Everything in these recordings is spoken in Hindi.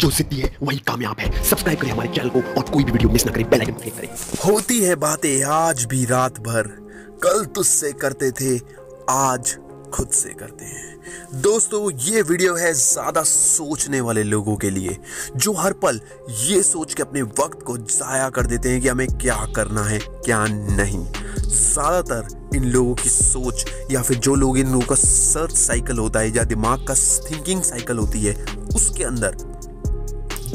जो जिद्दी है, वही कामयाब है। सब्सक्राइब करें हमारे चैनल को और कोई भी वीडियो मिस ना करें बेल आइकन क्लिक करें। होती है बातें आज भी रात भर। कल तुझसे करते थे, आज खुद से करते हैं। दोस्तों, ये वीडियो है ज़्यादा सोचने वाले लोगों के लिए, जो हर पल ये सोच के अपने वक्त को जाया कर देते हैं कि हमें क्या करना है, क्या नहीं। ज़्यादातर इन लोगों की सोच या फिर जो लोग इन लोगों का सर्च साइकिल होता है, या दिमाग का थिंकिंग साइकिल होती है, उसके अंदर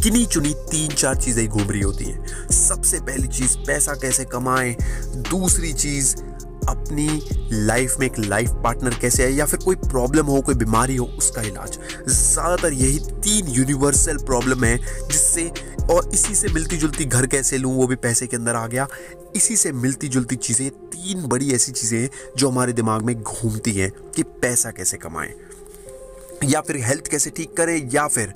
गिनी चुनी तीन चार चीज़ें घूम रही होती हैं। सबसे पहली चीज़, पैसा कैसे कमाएँ? दूसरी चीज़, अपनी लाइफ में एक लाइफ पार्टनर कैसे है या फिर कोई प्रॉब्लम हो, कोई बीमारी हो, उसका इलाज। ज़्यादातर यही तीन यूनिवर्सल प्रॉब्लम है, जिससे और इसी से मिलती जुलती घर कैसे लूँ, वो भी पैसे के अंदर आ गया। इसी से मिलती जुलती चीज़ें, तीन बड़ी ऐसी चीज़ें हैं, जो हमारे दिमाग में घूमती हैं कि पैसा कैसे कमाएँ? या फिर हेल्थ कैसे ठीक करें, या फिर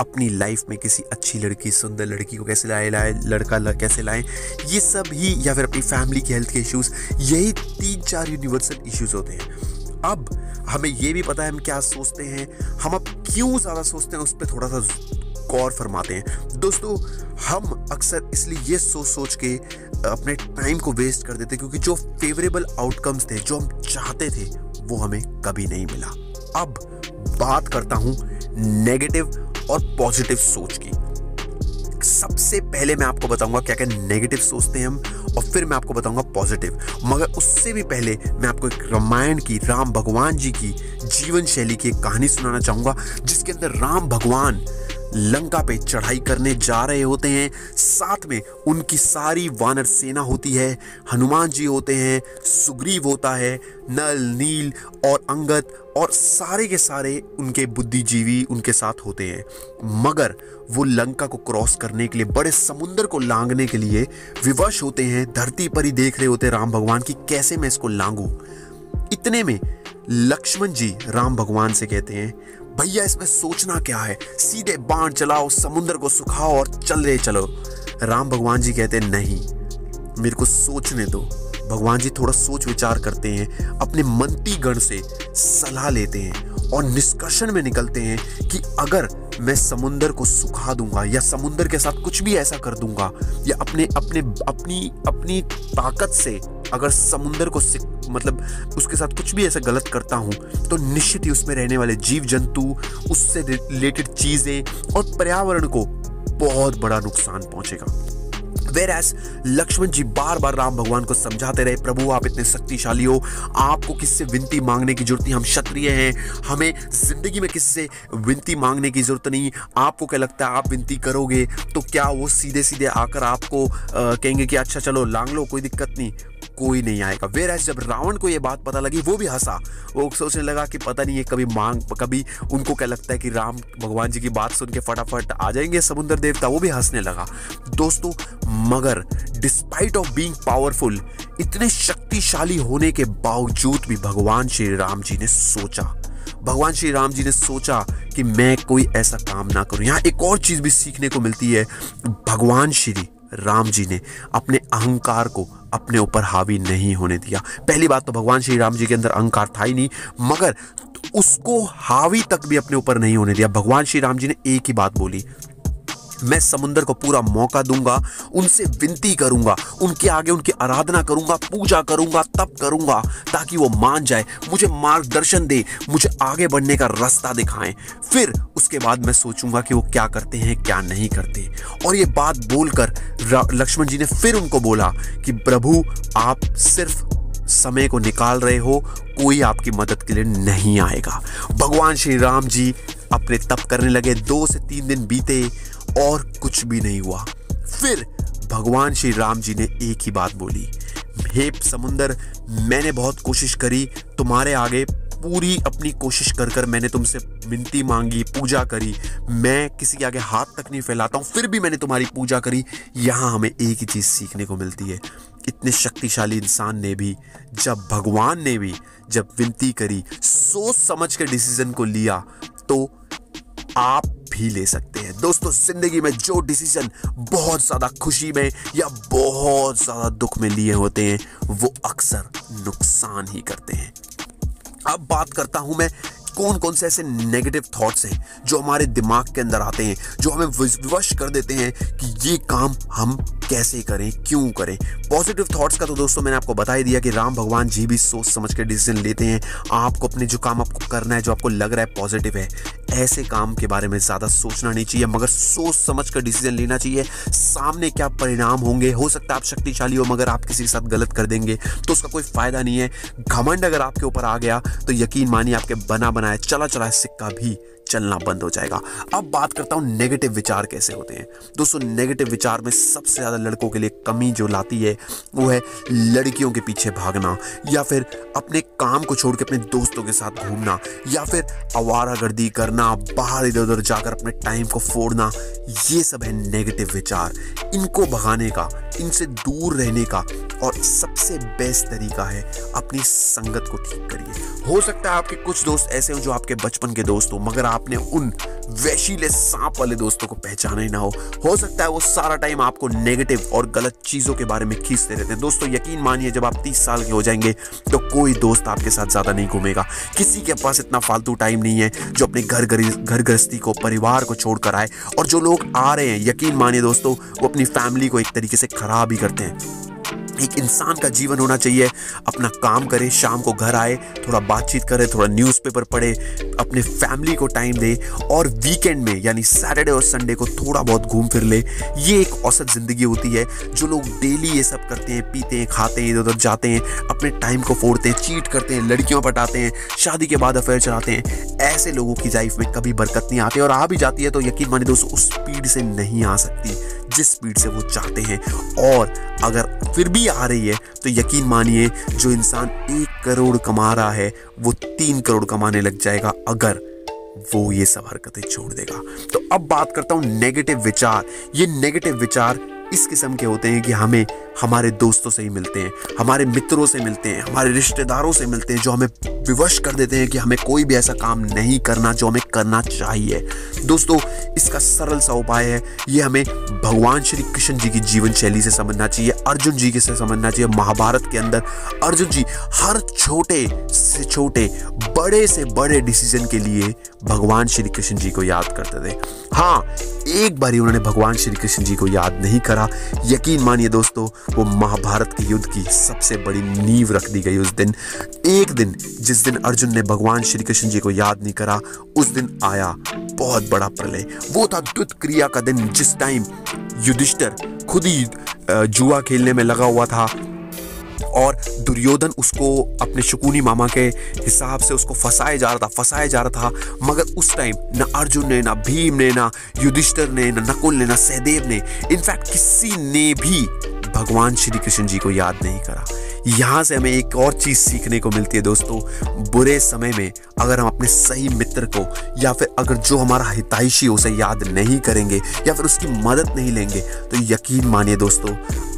अपनी लाइफ में किसी अच्छी लड़की सुंदर लड़की को कैसे लाए लाए लड़का ल, कैसे लाएँ ये सब ही या फिर अपनी फैमिली के हेल्थ के इश्यूज़ यही तीन चार यूनिवर्सल इश्यूज़ होते हैं। अब हमें ये भी पता है हम क्या सोचते हैं हम अब क्यों ज़्यादा सोचते हैं उस पर थोड़ा सा गौर फरमाते हैं। दोस्तों हम अक्सर इसलिए ये सोच सोच के अपने टाइम को वेस्ट कर देते क्योंकि जो फेवरेबल आउटकम्स थे जो हम चाहते थे वो हमें कभी नहीं मिला। अब बात करता हूँ नेगेटिव और पॉजिटिव सोच की। सबसे पहले मैं आपको बताऊँगा क्या क्या नेगेटिव सोचते हैं हम, और फिर मैं आपको बताऊँगा पॉजिटिव मगर उससे भी पहले मैं आपको एक रामायण की, राम भगवान जी की जीवन शैली की एक कहानी सुनाना चाहूँगा, जिसके अंदर राम भगवान लंका पे चढ़ाई करने जा रहे होते हैं। साथ में उनकी सारी वानर सेना होती है। हनुमान जी होते हैं, सुग्रीव होता है, नल, नील और अंगत और सारे के सारे उनके बुद्धिजीवी उनके साथ होते हैं। मगर वो लंका को क्रॉस करने के लिए, बड़े समुद्र को लांगने के लिए विवश होते हैं। धरती पर ही देख रहे होते हैं राम भगवान की कैसे मैं इसको लांगू इतने में लक्ष्मण जी राम भगवान से कहते हैं भैया, इसमें सोचना क्या है? सीधे बाण चलाओ, समुद्र को सुखाओ और चल रहे चलो। राम भगवान जी कहते नहीं, मेरे को सोचने दो। भगवान जी थोड़ा सोच विचार करते हैं, अपने मंत्री गण से सलाह लेते हैं और निष्कर्षण में निकलते हैं कि अगर मैं समुंदर को सुखा दूँगा या समुंदर के साथ कुछ भी ऐसा कर दूँगा, या अपने अपने, अपनी अपनी ताकत से अगर समुंदर को मतलब उसके साथ कुछ भी ऐसा गलत करता हूँ तो निश्चित ही उसमें रहने वाले जीव जंतु उससे रिलेटेड चीज़ें और पर्यावरण को बहुत बड़ा नुकसान पहुँचेगा। वेर एस लक्ष्मण जी बार बार राम भगवान को समझाते रहे प्रभु आप इतने शक्तिशाली हो आपको किससे विनती मांगने की ज़रूरत नहीं? हम क्षत्रिय हैं हमें ज़िंदगी में किससे विनती मांगने की ज़रूरत नहीं? आपको क्या लगता है आप विनती करोगे? तो क्या वो सीधे सीधे आकर आपको आ, कहेंगे कि अच्छा चलो लांग लो कोई दिक्कत नहीं। कोई नहीं आएगा। वेर एस जब रावण को ये बात पता लगी, वो भी हंसा। वो सोचने लगा कि पता नहीं है कभी मांग, कभी उनको क्या लगता है कि राम भगवान जी की बात सुन के फटाफट आ जाएँगे, समुद्र देवता, वो भी हंसने लगा। दोस्तों, मगर डिस्पाइट ऑफ़ बींग पावरफुल इतने शक्तिशाली होने के बावजूद भी भगवान श्री राम जी ने सोचा, भगवान श्री राम जी ने सोचा कि मैं कोई ऐसा काम ना करूँ। यहाँ एक और चीज़ भी सीखने को मिलती है, भगवान श्री राम जी ने अपने अहंकार को अपने ऊपर हावी नहीं होने दिया। पहली बात तो भगवान श्री राम जी के अंदर अहंकार था ही नहीं, मगर उसको हावी तक भी अपने ऊपर नहीं होने दिया। भगवान श्री राम जी ने एक ही बात बोली मैं समुंदर को पूरा मौका दूँगा, उनसे विनती करूँगा, उनके आगे उनकी आराधना करूँगा, पूजा करूँगा, तप करूँगा, ताकि वो मान जाए, मुझे मार्गदर्शन दे, मुझे आगे बढ़ने का रास्ता दिखाएँ। फिर उसके बाद मैं सोचूँगा कि वो क्या करते हैं, क्या नहीं करते। और ये बात बोलकर लक्ष्मण जी ने फिर उनको बोला कि, प्रभु, आप सिर्फ़ समय को निकाल रहे हो, कोई आपकी मदद के लिए नहीं आएगा। भगवान श्री राम जी अपने तप करने लगे। दो से तीन दिन बीते और कुछ भी नहीं हुआ। फिर भगवान श्री राम जी ने एक ही बात बोली, हे समुंदर, मैंने बहुत कोशिश करी, तुम्हारे आगे पूरी अपनी कोशिश कर कर मैंने तुमसे मिनती मांगी, पूजा करी। मैं किसी के आगे हाथ तक नहीं फैलाता हूँ, फिर भी मैंने तुम्हारी पूजा करी। यहाँ हमें एक ही चीज़ सीखने को मिलती है, इतने शक्तिशाली इंसान ने भी, जब भगवान ने भी जब विनती करी, सोच समझ के डिसीज़न को लिया तो आप भी ले सकते हैं। दोस्तों, ज़िंदगी में जो डिसीज़न बहुत ज़्यादा खुशी में या बहुत ज़्यादा दुख में लिए होते हैं, वो अक्सर नुकसान ही करते हैं। अब बात करता हूँ मैं कौन कौन से ऐसे नेगेटिव थॉट्स हैं जो हमारे दिमाग के अंदर आते हैं, जो हमें विवश कर देते हैं कि ये काम हम कैसे करें, क्यों करें? पॉजिटिव थॉट्स का तो दोस्तों मैंने आपको बता ही दिया कि राम भगवान जी भी सोच समझ कर डिसीज़न लेते हैं। आपको अपने जो काम आपको करना है, जो आपको लग रहा है पॉजिटिव है, ऐसे काम के बारे में ज़्यादा सोचना नहीं चाहिए, मगर सोच समझ कर डिसीज़न लेना चाहिए। सामने क्या परिणाम होंगे? हो सकता है आप शक्तिशाली हो, मगर आप किसी के साथ गलत कर देंगे तो उसका कोई फ़ायदा नहीं है। घमंड अगर आपके ऊपर आ गया तो यकीन मानिए आपके बना बनाए चला चला सिक्का भी चलना बंद हो जाएगा। अब बात करता हूँ नेगेटिव विचार कैसे होते हैं। दोस्तों नेगेटिव विचार में सबसे ज़्यादा लड़कों के लिए कमी जो लाती है, वो है लड़कियों के पीछे भागना या फिर अपने काम को छोड़ के अपने दोस्तों के साथ घूमना या फिर आवारागर्दी करना, बाहर इधर उधर जाकर अपने टाइम को फोड़ना, ये सब है नेगेटिव विचार। इनको भगाने का इनसे दूर रहने का और सबसे बेस्ट तरीका है अपनी संगत को ठीक करिए। हो सकता है आपके कुछ दोस्त ऐसे हो जो आपके बचपन के दोस्त हो, मगर आपने उन वैशीले सांप वाले दोस्तों को पहचाना ही ना हो। हो सकता है वो सारा टाइम आपको नेगेटिव और गलत चीज़ों के बारे में खींचते रहते हैं। दोस्तों, यकीन मानिए जब आप तीस साल के हो जाएँगे तो कोई दोस्त आपके साथ ज़्यादा नहीं घूमेगा। किसी के पास इतना फालतू टाइम नहीं है, जो अपने घर घर गृहस्थी को, परिवार को छोड़ कर आए। और जो लोग आ रहे हैं, यकीन मानिए दोस्तों, वो अपनी फैमिली को एक तरीके से खराब ही करते हैं। एक इंसान का जीवन होना चाहिए। अपना काम करे, शाम को घर आए, थोड़ा बातचीत करे, थोड़ा न्यूज़पेपर पढ़े, अपने फैमिली को टाइम दे और वीकेंड में, यानी सैटरडे और संडे को थोड़ा बहुत घूम फिर ले। ये एक औसत ज़िंदगी होती है जो लोग डेली ये सब करते हैं, पीते हैं, खाते हैं इधर उधर जाते हैं, अपने टाइम को फोड़ते हैं चीट करते हैं, लड़कियों पटाते हैं, शादी के बाद अफेयर चलाते हैं। ऐसे लोगों की लाइफ में कभी बरकत नहीं आती और आ भी जाती है तो यकीन माने दोस्तों, उस स्पीड से नहीं आ सकती। जिस स्पीड से वो चाहते हैं। और अगर फिर भी आ रही है तो यकीन मानिए, जो इंसान एक करोड़ कमा रहा है, वो तीन करोड़ कमाने लग जाएगा, अगर वो ये सब हरकतें छोड़ देगा। तो अब बात करता हूँ नेगेटिव विचार। ये नेगेटिव विचार इस किस्म के होते हैं कि हमें हमारे दोस्तों से ही मिलते हैं, हमारे मित्रों से मिलते हैं, हमारे रिश्तेदारों से मिलते हैं, जो हमें विवश कर देते हैं कि हमें कोई भी ऐसा काम नहीं करना जो हमें करना चाहिए। दोस्तों, इसका सरल सा उपाय है, ये हमें भगवान श्री कृष्ण जी की जीवन शैली से समझना चाहिए, अर्जुन जी के से समझना चाहिए। महाभारत के अंदर अर्जुन जी हर छोटे से छोटे, बड़े से बड़े डिसीज़न के लिए भगवान श्री कृष्ण जी को याद करते थे। हाँ एक बार उन्होंने भगवान श्री कृष्ण जी को याद नहीं करा। यकीन मानिए दोस्तों, वो महाभारत के युद्ध की सबसे बड़ी नींव रख दी गई उस दिन। एक दिन, जिस दिन अर्जुन ने भगवान श्री कृष्ण जी को याद नहीं करा, उस दिन आया बहुत बड़ा प्रलय। वो था द्वित क्रिया का दिन, जिस टाइम युधिष्ठर खुद ही जुआ खेलने में लगा हुआ था। और दुर्योधन उसको अपने शकुनी मामा के हिसाब से उसको फंसाया जा रहा था, फंसाया जा रहा था। मगर उस टाइम ना अर्जुन ने, ना भीम ने, ना युधिष्ठर ने, ना नकुल ने, ना सहदेव ने, इनफैक्ट किसी ने भी भगवान श्री कृष्ण जी को याद नहीं करा। यहाँ से हमें एक और चीज़ सीखने को मिलती है दोस्तों, बुरे समय में अगर हम अपने सही मित्र को या फिर अगर जो हमारा हितैषी उसे याद नहीं करेंगे या फिर उसकी मदद नहीं लेंगे तो यकीन मानिए दोस्तों,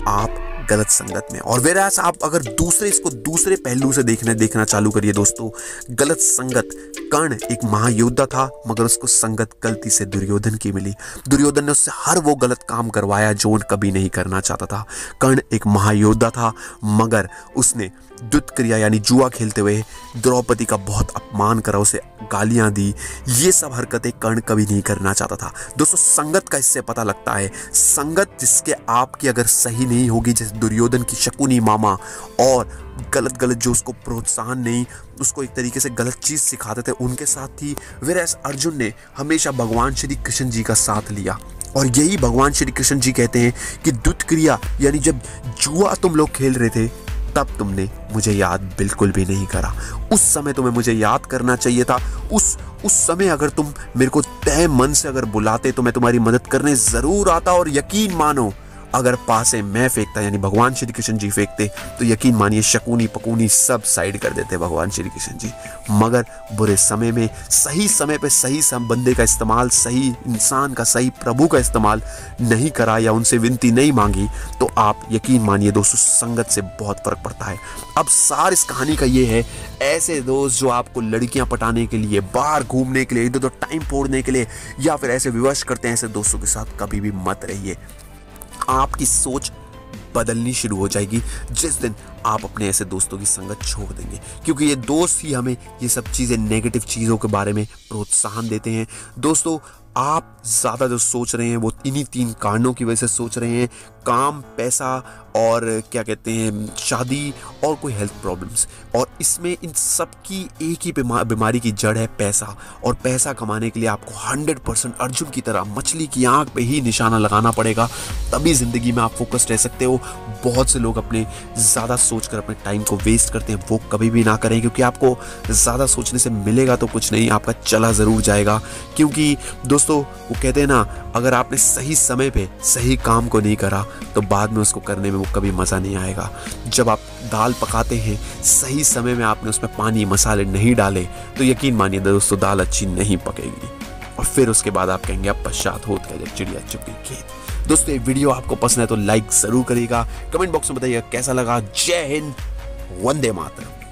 आप गलत संगत में। और वेर आप अगर दूसरे, इसको दूसरे पहलू से देखने, देखना चालू करिए दोस्तों, गलत संगत कर्ण एक महायोद्धा था, मगर उसको संगत गलती से दुर्योधन की मिली। दुर्योधन ने उससे हर वो गलत काम करवाया जो कभी नहीं करना चाहता था। कर्ण एक महायोद्धा था, मगर उसने द्वित क्रिया यानी जुआ खेलते हुए द्रौपदी का बहुत अपमान करा, उसे गालियाँ दी। ये सब हरकतें कर्ण कभी नहीं करना चाहता था। दोस्तों, संगत का इससे पता लगता है, संगत जिसके आपकी अगर सही नहीं होगी, जैसे दुर्योधन की शकुनी मामा, और गलत गलत जो उसको प्रोत्साहन नहीं, उसको एक तरीके से गलत चीज़ सिखाते थे, उनके साथ ही वेरस अर्जुन ने हमेशा भगवान श्री कृष्ण जी का साथ लिया। और यही भगवान श्री कृष्ण जी कहते हैं कि दुत क्रिया यानी जब जुआ तुम लोग खेल रहे थे तब तुमने मुझे याद बिल्कुल भी नहीं करा। उस समय तुम्हें मुझे याद करना चाहिए था। उस उस समय अगर तुम मेरे को तय मन से अगर बुलाते तो मैं तुम्हारी मदद करने ज़रूर आता और यकीन मानो अगर पासे मैं फेंकता, यानी भगवान श्री कृष्ण जी फेंकते तो यकीन मानिए शकुनी पकूनी सब साइड कर देते भगवान श्री कृष्ण जी। मगर बुरे समय में, सही समय पे सही बंदे का इस्तेमाल, सही इंसान का, सही प्रभु का इस्तेमाल नहीं करा या उनसे विनती नहीं मांगी तो आप यकीन मानिए दोस्तों, संगत से बहुत फ़र्क पड़ता है। अब सार इस कहानी का ये है, ऐसे दोस्त जो आपको लड़कियाँ पटाने के लिए, बाहर घूमने के लिए इधर उधर टाइम फोड़ने के लिए, या फिर ऐसे विवश करते हैं, ऐसे दोस्तों के साथ कभी भी मत रहिए। आपकी सोच बदलनी शुरू हो जाएगी। जिस दिन आप अपने ऐसे दोस्तों की संगत छोड़ देंगे, क्योंकि ये दोस्त ही हमें ये सब चीज़ें नेगेटिव चीज़ों के बारे में प्रोत्साहन देते हैं। दोस्तों आप ज़्यादा जो सोच रहे हैं, वो इन्हीं तीन कारणों की वजह से सोच रहे हैं। काम, पैसा और, क्या कहते हैं, शादी और कोई हेल्थ प्रॉब्लम्स और इसमें इन सब की एक ही बीमारी की जड़ है पैसा। और पैसा कमाने के लिए आपको हंड्रेड परसेंट अर्जुन की तरह मछली की आँख पे ही निशाना लगाना पड़ेगा। तभी ज़िंदगी में आप फोकस्ड रह सकते हो। बहुत से लोग अपने ज़्यादा सोच कर अपने टाइम को वेस्ट करते हैं। वो कभी भी ना करें, क्योंकि आपको ज़्यादा सोचने से मिलेगा तो कुछ नहीं, आपका चला ज़रूर जाएगा। क्योंकि दोस्तों वो कहते हैं ना, अगर आपने सही समय पे सही काम को नहीं करा तो बाद में उसको करने में वो कभी मज़ा नहीं आएगा। जब आप दाल पकाते हैं, सही समय में आपने उसमें पानी, मसाले नहीं डाले तो यकीन मानिए दोस्तों, दाल अच्छी नहीं पकेगी। और फिर उसके बाद आप कहेंगे, अब पश्चात होत गए चिड़िया चुप गई खेत। दोस्तों, ये वीडियो आपको पसंद है तो लाइक ज़रूर करिएगा। कमेंट बॉक्स में बताइएगा, कैसा लगा? जय हिंद, वंदे मातरम।